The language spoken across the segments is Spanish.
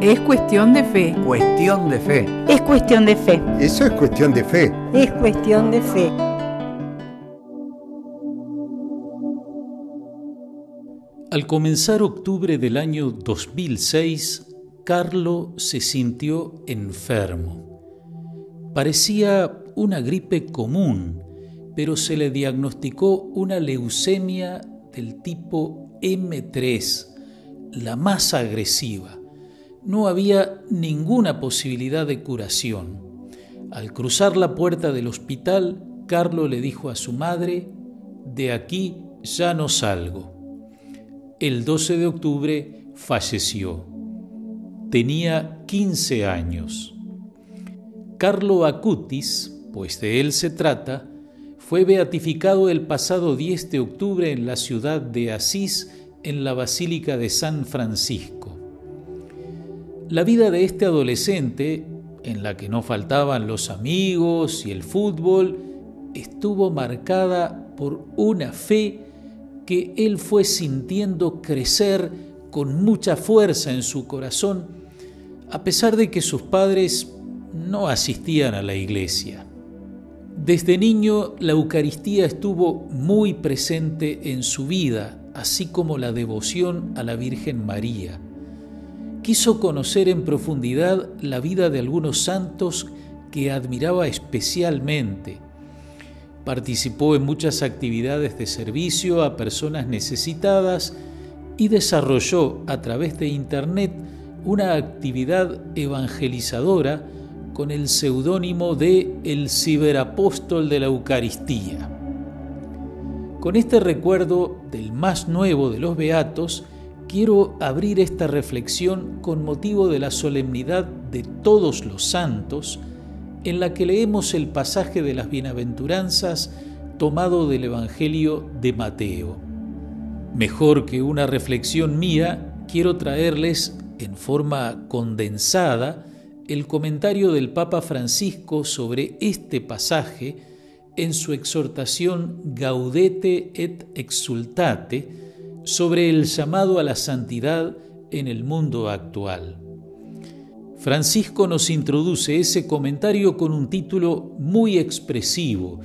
Es cuestión de fe. Cuestión de fe. Es cuestión de fe. Eso es cuestión de fe. Es cuestión de fe. Al comenzar octubre del año 2006, Carlo se sintió enfermo. Parecía una gripe común, pero se le diagnosticó una leucemia del tipo M3, la más agresiva no había ninguna posibilidad de curación. Al cruzar la puerta del hospital, Carlo le dijo a su madre, de aquí ya no salgo. El 12 de octubre falleció. Tenía 15 años. Carlo Acutis, pues de él se trata, fue beatificado el pasado 10 de octubre en la ciudad de Asís, en la Basílica de San Francisco. La vida de este adolescente, en la que no faltaban los amigos y el fútbol, estuvo marcada por una fe que él fue sintiendo crecer con mucha fuerza en su corazón, a pesar de que sus padres no asistían a la iglesia. Desde niño la Eucaristía estuvo muy presente en su vida, así como la devoción a la Virgen María quiso conocer en profundidad la vida de algunos santos que admiraba especialmente. Participó en muchas actividades de servicio a personas necesitadas y desarrolló a través de Internet una actividad evangelizadora con el seudónimo de El Ciberapóstol de la Eucaristía. Con este recuerdo del más nuevo de los Beatos, quiero abrir esta reflexión con motivo de la solemnidad de todos los santos, en la que leemos el pasaje de las bienaventuranzas tomado del Evangelio de Mateo. Mejor que una reflexión mía, quiero traerles en forma condensada el comentario del Papa Francisco sobre este pasaje en su exhortación Gaudete et Exultate, sobre el llamado a la santidad en el mundo actual. Francisco nos introduce ese comentario con un título muy expresivo,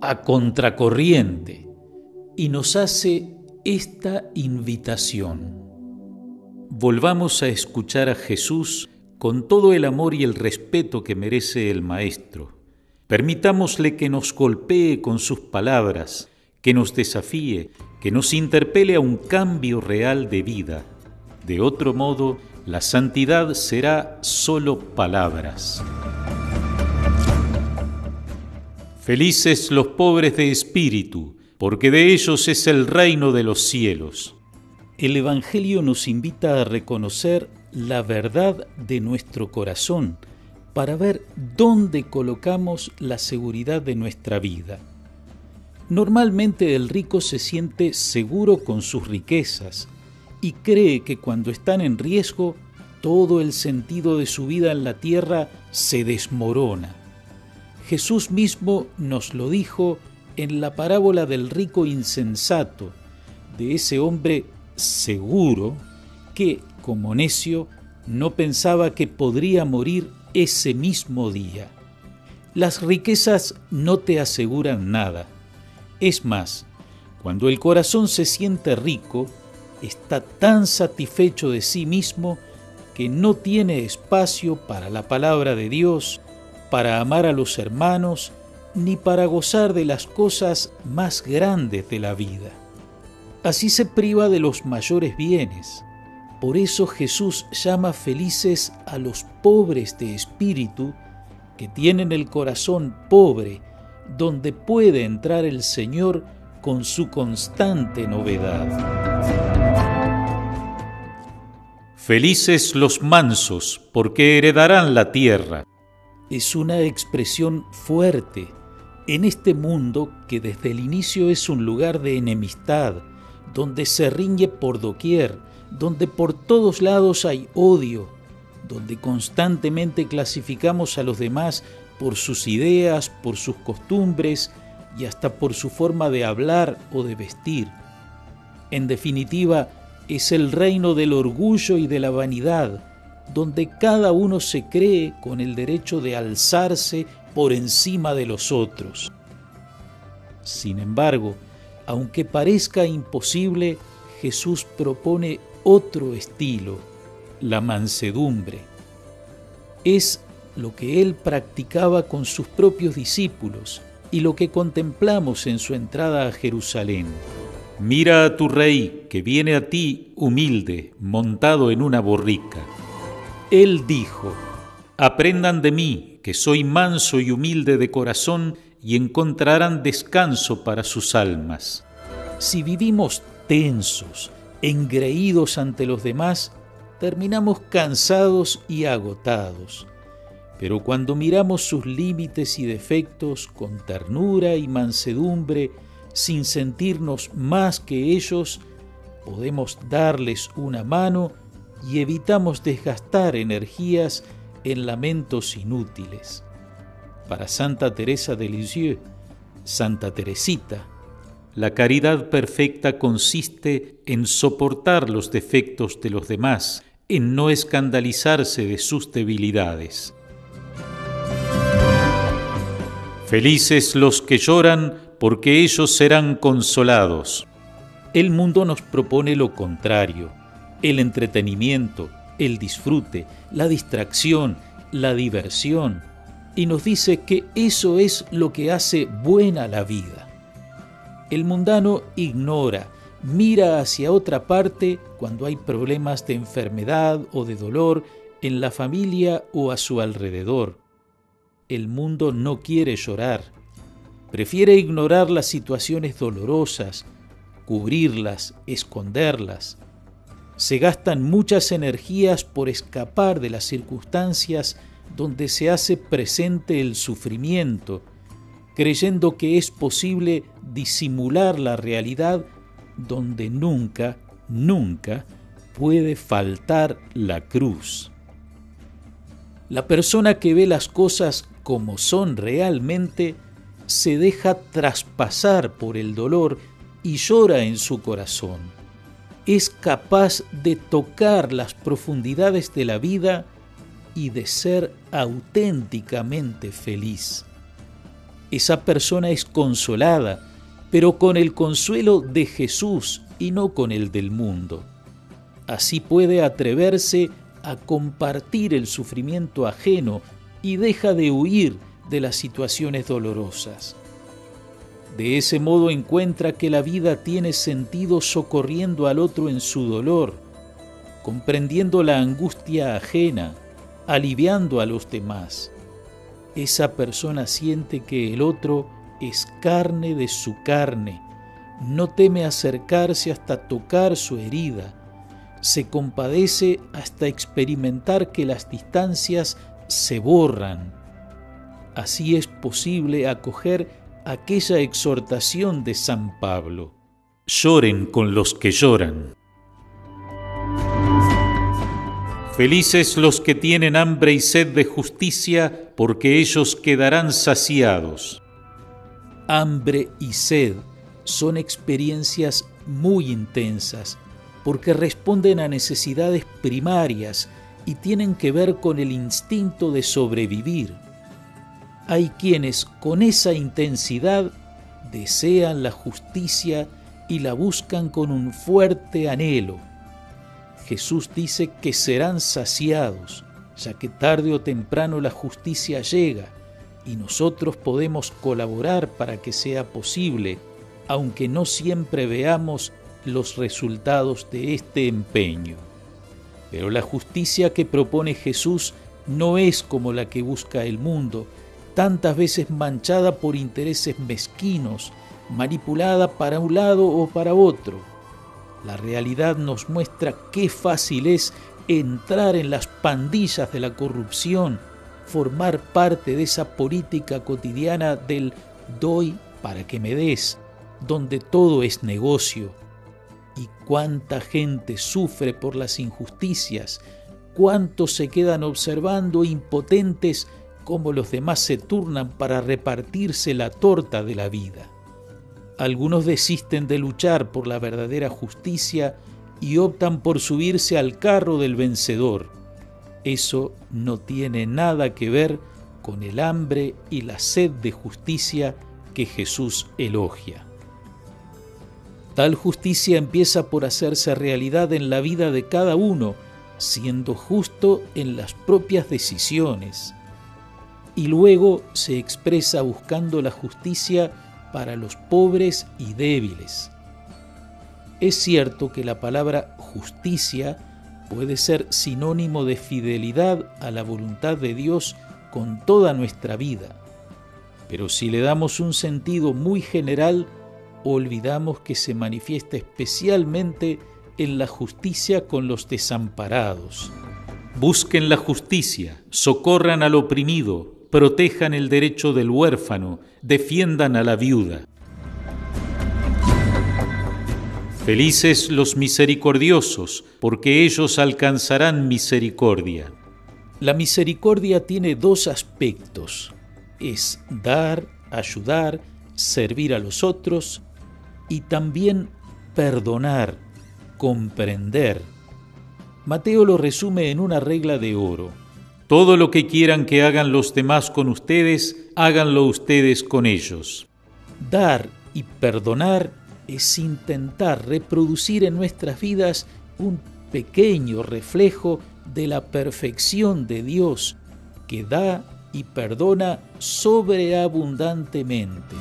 a contracorriente, y nos hace esta invitación. Volvamos a escuchar a Jesús con todo el amor y el respeto que merece el Maestro. Permitámosle que nos golpee con sus palabras, que nos desafíe, que nos interpele a un cambio real de vida. De otro modo, la santidad será solo palabras. Felices los pobres de espíritu, porque de ellos es el reino de los cielos. El Evangelio nos invita a reconocer la verdad de nuestro corazón para ver dónde colocamos la seguridad de nuestra vida. Normalmente el rico se siente seguro con sus riquezas y cree que cuando están en riesgo todo el sentido de su vida en la tierra se desmorona. Jesús mismo nos lo dijo en la parábola del rico insensato, de ese hombre seguro que, como necio, no pensaba que podría morir ese mismo día. Las riquezas no te aseguran nada es más, cuando el corazón se siente rico, está tan satisfecho de sí mismo que no tiene espacio para la palabra de Dios, para amar a los hermanos, ni para gozar de las cosas más grandes de la vida. Así se priva de los mayores bienes. Por eso Jesús llama felices a los pobres de espíritu, que tienen el corazón pobre donde puede entrar el Señor con su constante novedad. Felices los mansos, porque heredarán la tierra. Es una expresión fuerte en este mundo que desde el inicio es un lugar de enemistad, donde se riñe por doquier, donde por todos lados hay odio, donde constantemente clasificamos a los demás por sus ideas, por sus costumbres y hasta por su forma de hablar o de vestir. En definitiva, es el reino del orgullo y de la vanidad, donde cada uno se cree con el derecho de alzarse por encima de los otros. Sin embargo, aunque parezca imposible, Jesús propone otro estilo, la mansedumbre. Es lo que él practicaba con sus propios discípulos y lo que contemplamos en su entrada a Jerusalén. Mira a tu rey que viene a ti humilde, montado en una borrica. Él dijo, Aprendan de mí, que soy manso y humilde de corazón, y encontrarán descanso para sus almas. Si vivimos tensos, engreídos ante los demás, terminamos cansados y agotados. Pero cuando miramos sus límites y defectos con ternura y mansedumbre, sin sentirnos más que ellos, podemos darles una mano y evitamos desgastar energías en lamentos inútiles. Para Santa Teresa de Lisieux, Santa Teresita, la caridad perfecta consiste en soportar los defectos de los demás, en no escandalizarse de sus debilidades. Felices los que lloran, porque ellos serán consolados. El mundo nos propone lo contrario, el entretenimiento, el disfrute, la distracción, la diversión, y nos dice que eso es lo que hace buena la vida. El mundano ignora, mira hacia otra parte cuando hay problemas de enfermedad o de dolor en la familia o a su alrededor. El mundo no quiere llorar, prefiere ignorar las situaciones dolorosas, cubrirlas, esconderlas. Se gastan muchas energías por escapar de las circunstancias donde se hace presente el sufrimiento, creyendo que es posible disimular la realidad donde nunca, nunca puede faltar la cruz. La persona que ve las cosas como son realmente se deja traspasar por el dolor y llora en su corazón. Es capaz de tocar las profundidades de la vida y de ser auténticamente feliz esa persona es consolada, pero con el consuelo de Jesús y no con el del mundo. Así puede atreverse a compartir el sufrimiento ajeno y deja de huir de las situaciones dolorosas. De ese modo encuentra que la vida tiene sentido socorriendo al otro en su dolor, comprendiendo la angustia ajena, aliviando a los demás esa persona siente que el otro es carne de su carne, no teme acercarse hasta tocar su herida, se compadece hasta experimentar que las distancias se borran. Así es posible acoger aquella exhortación de San Pablo. Lloren con los que lloran. Felices los que tienen hambre y sed de justicia, porque ellos quedarán saciados. Hambre y sed son experiencias muy intensas, porque responden a necesidades primarias y tienen que ver con el instinto de sobrevivir. Hay quienes con esa intensidad desean la justicia y la buscan con un fuerte anhelo Jesús dice que serán saciados, ya que tarde o temprano la justicia llega y nosotros podemos colaborar para que sea posible, aunque no siempre veamos los resultados de este empeño. Pero la justicia que propone Jesús no es como la que busca el mundo, tantas veces manchada por intereses mezquinos, manipulada para un lado o para otro la realidad nos muestra qué fácil es entrar en las pandillas de la corrupción, formar parte de esa política cotidiana del doy para que me des, donde todo es negocio. Y cuánta gente sufre por las injusticias, cuántos se quedan observando impotentes como los demás se turnan para repartirse la torta de la vida. Algunos desisten de luchar por la verdadera justicia y optan por subirse al carro del vencedor. Eso no tiene nada que ver con el hambre y la sed de justicia que Jesús elogia. Tal justicia empieza por hacerse realidad en la vida de cada uno, siendo justo en las propias decisiones, y luego se expresa buscando la justicia para los pobres y débiles. Es cierto que la palabra justicia puede ser sinónimo de fidelidad a la voluntad de Dios con toda nuestra vida, pero si le damos un sentido muy general, olvidamos que se manifiesta especialmente en la justicia con los desamparados. Busquen la justicia, socorran al oprimido, protejan el derecho del huérfano, defiendan a la viuda. Felices los misericordiosos, porque ellos alcanzarán misericordia. La misericordia tiene dos aspectos. Es dar, ayudar, servir a los otros y también perdonar, comprender. Mateo lo resume en una regla de oro. Todo lo que quieran que hagan los demás con ustedes, háganlo ustedes con ellos. Dar y perdonar es intentar reproducir en nuestras vidas un pequeño reflejo de la perfección de Dios que da y perdona sobreabundantemente.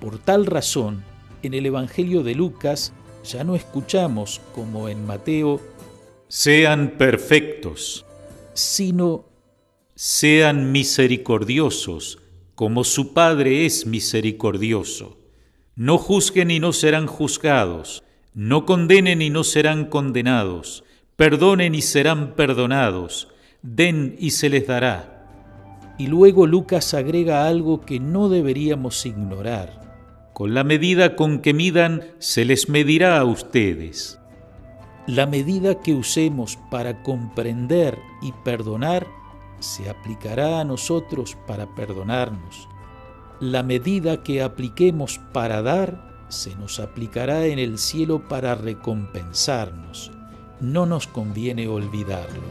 Por tal razón, en el Evangelio de Lucas ya no escuchamos, como en Mateo, sean perfectos, sino sean misericordiosos, como su Padre es misericordioso. No juzguen y no serán juzgados, no condenen y no serán condenados, perdonen y serán perdonados, den y se les dará. Y luego Lucas agrega algo que no deberíamos ignorar con la medida con que midan, se les medirá a ustedes. La medida que usemos para comprender y perdonar, se aplicará a nosotros para perdonarnos. La medida que apliquemos para dar, se nos aplicará en el cielo para recompensarnos. No nos conviene olvidarlo.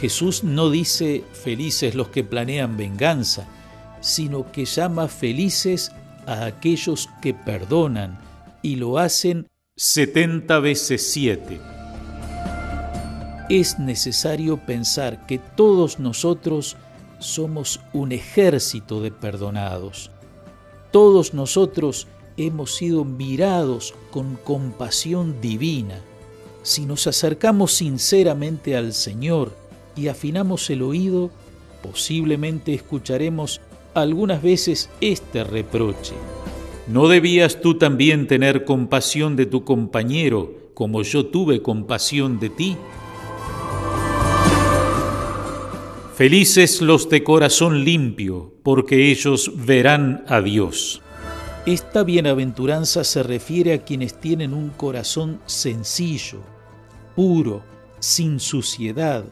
Jesús no dice felices los que planean venganza, sino que llama felices a aquellos que perdonan y lo hacen setenta veces siete. Es necesario pensar que todos nosotros somos un ejército de perdonados. Todos nosotros hemos sido mirados con compasión divina. Si nos acercamos sinceramente al Señor y afinamos el oído, posiblemente escucharemos algunas veces este reproche. ¿No debías tú también tener compasión de tu compañero como yo tuve compasión de ti? Felices los de corazón limpio, porque ellos verán a Dios. Esta bienaventuranza se refiere a quienes tienen un corazón sencillo, puro, sin suciedad,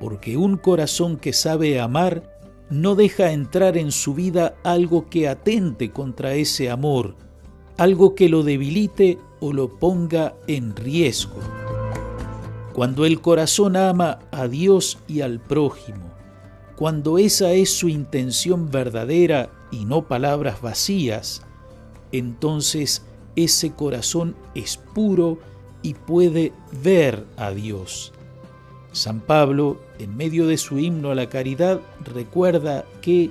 porque un corazón que sabe amar no deja entrar en su vida algo que atente contra ese amor, algo que lo debilite o lo ponga en riesgo. Cuando el corazón ama a Dios y al prójimo, cuando esa es su intención verdadera y no palabras vacías, entonces ese corazón es puro y puede ver a Dios. San Pablo, en medio de su himno a la caridad, recuerda que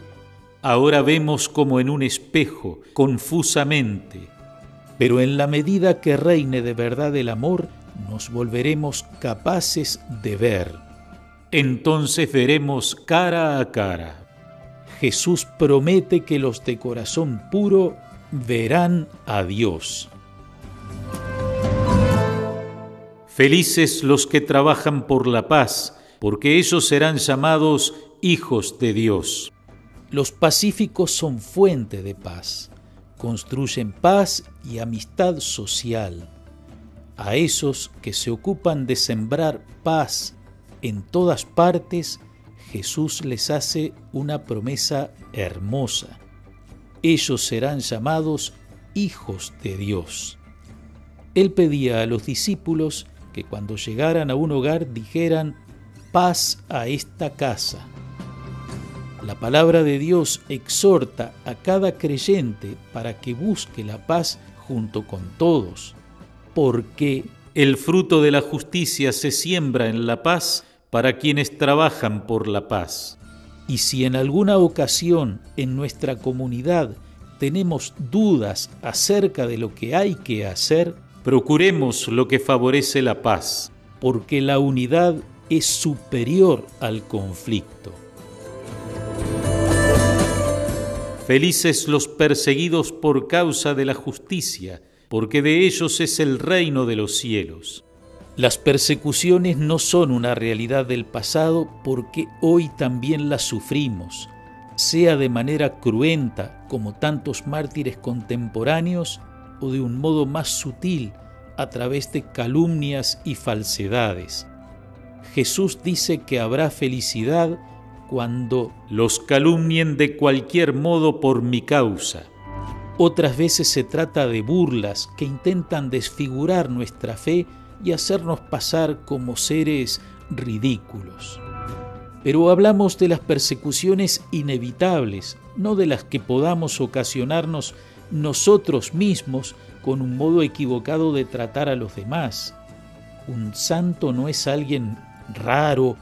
ahora vemos como en un espejo, confusamente, pero en la medida que reine de verdad el amor, nos volveremos capaces de ver. Entonces veremos cara a cara. Jesús promete que los de corazón puro verán a Dios. Felices los que trabajan por la paz, porque ellos serán llamados hijos de Dios. Los pacíficos son fuente de paz, construyen paz y amistad social. A esos que se ocupan de sembrar paz en todas partes, Jesús les hace una promesa hermosa. Ellos serán llamados hijos de Dios. Él pedía a los discípulos que cuando llegaran a un hogar dijeran, paz a esta casa. La palabra de Dios exhorta a cada creyente para que busque la paz junto con todos, porque el fruto de la justicia se siembra en la paz para quienes trabajan por la paz. Y si en alguna ocasión en nuestra comunidad tenemos dudas acerca de lo que hay que hacer, procuremos lo que favorece la paz, porque la unidad es superior al conflicto. Felices los perseguidos por causa de la justicia, porque de ellos es el reino de los cielos. Las persecuciones no son una realidad del pasado porque hoy también las sufrimos, sea de manera cruenta como tantos mártires contemporáneos o de un modo más sutil a través de calumnias y falsedades. Jesús dice que habrá felicidad cuando los calumnien de cualquier modo por mi causa. Otras veces se trata de burlas que intentan desfigurar nuestra fe y hacernos pasar como seres ridículos. Pero hablamos de las persecuciones inevitables, no de las que podamos ocasionarnos nosotros mismos con un modo equivocado de tratar a los demás. Un santo no es alguien raro,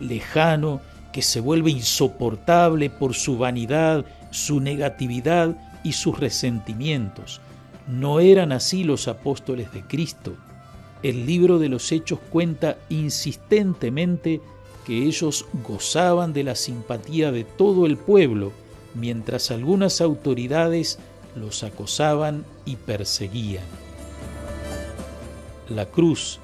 lejano, que se vuelve insoportable por su vanidad, su negatividad y sus resentimientos. No eran así los apóstoles de Cristo. El libro de los Hechos cuenta insistentemente que ellos gozaban de la simpatía de todo el pueblo, mientras algunas autoridades los acosaban y perseguían. La cruz,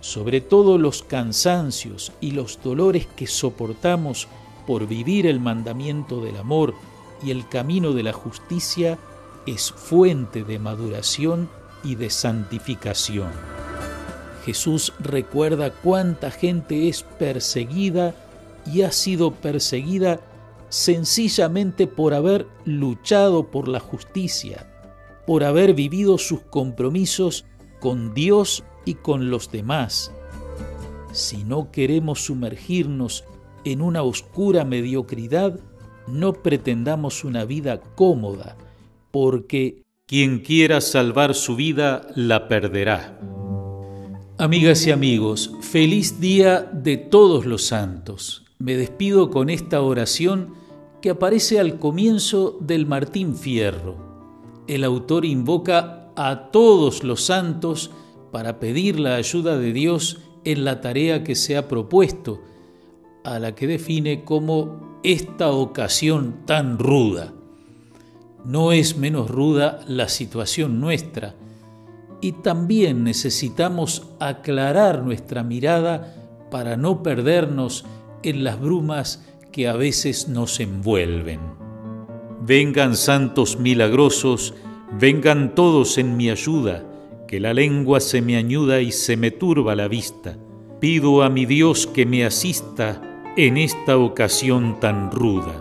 sobre todo los cansancios y los dolores que soportamos por vivir el mandamiento del amor y el camino de la justicia, es fuente de maduración y de santificación. Jesús recuerda cuánta gente es perseguida y ha sido perseguida sencillamente por haber luchado por la justicia, por haber vivido sus compromisos con Dios y con los demás. Si no queremos sumergirnos en una oscura mediocridad, no pretendamos una vida cómoda, porque quien quiera salvar su vida la perderá. Amigas y amigos, feliz día de todos los santos. Me despido con esta oración que aparece al comienzo del Martín Fierro. El autor invoca a todos los santos para pedir la ayuda de Dios en la tarea que se ha propuesto, a la que define como esta ocasión tan ruda. No es menos ruda la situación nuestra, y también necesitamos aclarar nuestra mirada para no perdernos en las brumas que a veces nos envuelven. Vengan santos milagrosos, vengan todos en mi ayuda, que la lengua se me añuda y se me turba la vista. Pido a mi Dios que me asista en esta ocasión tan ruda.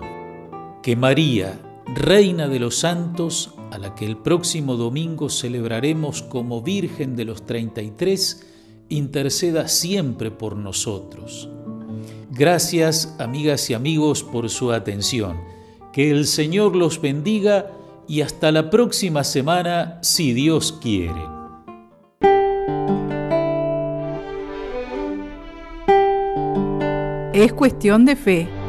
Que María, Reina de los Santos, a la que el próximo domingo celebraremos como Virgen de los 33, interceda siempre por nosotros. Gracias, amigas y amigos, por su atención. Que el Señor los bendiga y hasta la próxima semana, si Dios quiere. Es cuestión de fe.